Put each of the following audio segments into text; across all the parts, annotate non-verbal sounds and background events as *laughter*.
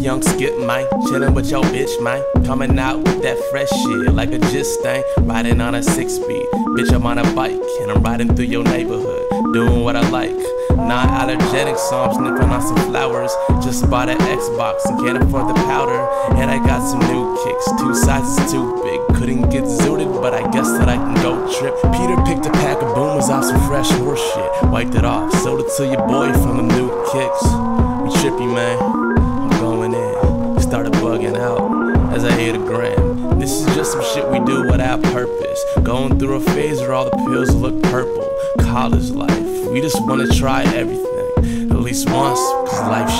Chillin' with your bitch, man. Coming out with that fresh shit like a just thing. Riding on a six speed. Bitch, I'm on a bike and I'm riding through your neighborhood. Doing what I like. Non allergenic, so I'm sniffing on some flowers. Just bought an Xbox and can't afford the powder. And I got some new kicks, two sizes too big. Couldn't get zooted, but I guess that I can go trip. Peter picked a pack of boomers off some fresh horse shit. Wiped it off, sold it to your boy from the new kicks. We trippy, man. Out as I ate a gram. This is just some shit we do without purpose. Going through a phase where all the pills look purple. College life, we just wanna try everything. At least once, cause life's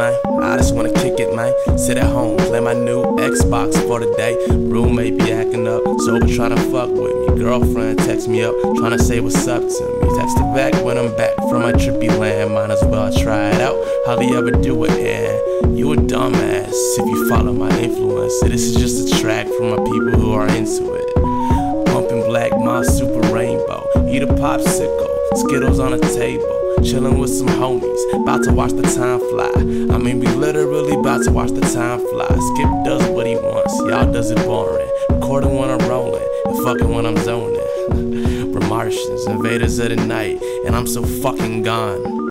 man. I just wanna kick it, man. Sit at home, play my new Xbox for the day. Roommate be acting up, so sober tryna fuck with me. Girlfriend text me up, tryna say what's up to me. Text it back when I'm back from my trippy land. Might as well try it out. How do you ever do it? Yeah, you a dumbass if you follow my influence. This is just a track for my people who are into it. Pumping Black Moth Super Rainbow. Eat a popsicle, Skittles on a table. Chilling with some homies, about to watch the time fly. I mean, we literally about to watch the time fly. Skip does what he wants, y'all does it boring. Recording when I'm rolling, and fucking when I'm zoning. *laughs* We're Martians, invaders of the night, and I'm so fucking gone.